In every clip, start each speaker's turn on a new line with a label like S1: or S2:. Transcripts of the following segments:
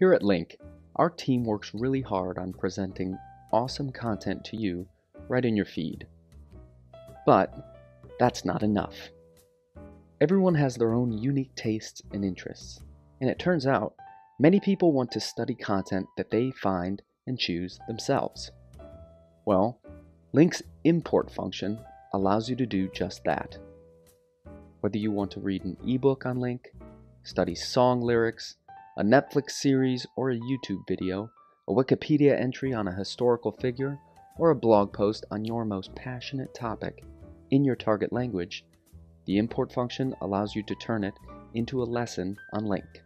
S1: Here at LingQ, our team works really hard on presenting awesome content to you right in your feed. But that's not enough. Everyone has their own unique tastes and interests, and it turns out many people want to study content that they find and choose themselves. Well, LingQ's import function allows you to do just that. Whether you want to read an ebook on LingQ, study song lyrics, a Netflix series or a YouTube video, a Wikipedia entry on a historical figure, or a blog post on your most passionate topic in your target language, the import function allows you to turn it into a lesson on LingQ.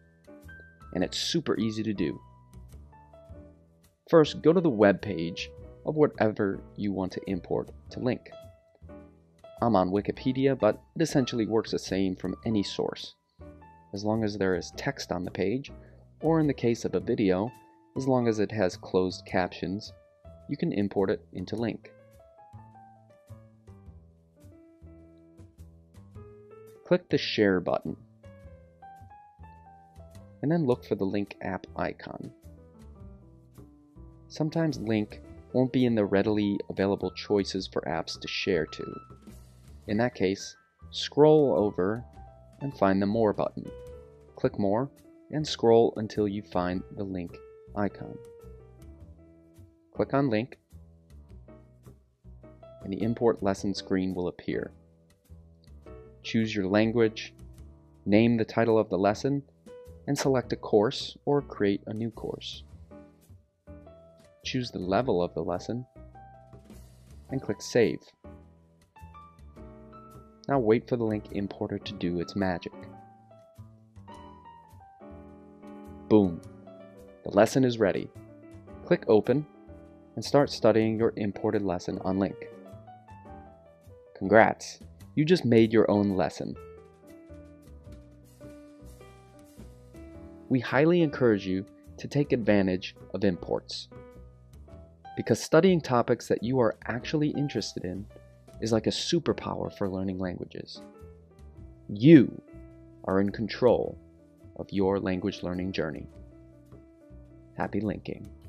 S1: And it's super easy to do. First, go to the web page of whatever you want to import to LingQ. I'm on Wikipedia, but it essentially works the same from any source. As long as there is text on the page, or in the case of a video, as long as it has closed captions, you can import it into LingQ. Click the Share button, and then look for the LingQ app icon. Sometimes LingQ won't be in the readily available choices for apps to share to. In that case, scroll over and find the More button. Click More and scroll until you find the LingQ icon. Click on LingQ and the Import Lesson screen will appear. Choose your language, name the title of the lesson, and select a course or create a new course choose the level of the lesson, and click Save. Now wait for the LingQ importer to do its magic. Lesson is ready. Click Open and start studying your imported lesson on LingQ. Congrats! You just made your own lesson. We highly encourage you to take advantage of imports because studying topics that you are actually interested in is like a superpower for learning languages. You are in control of your language learning journey. Happy linking.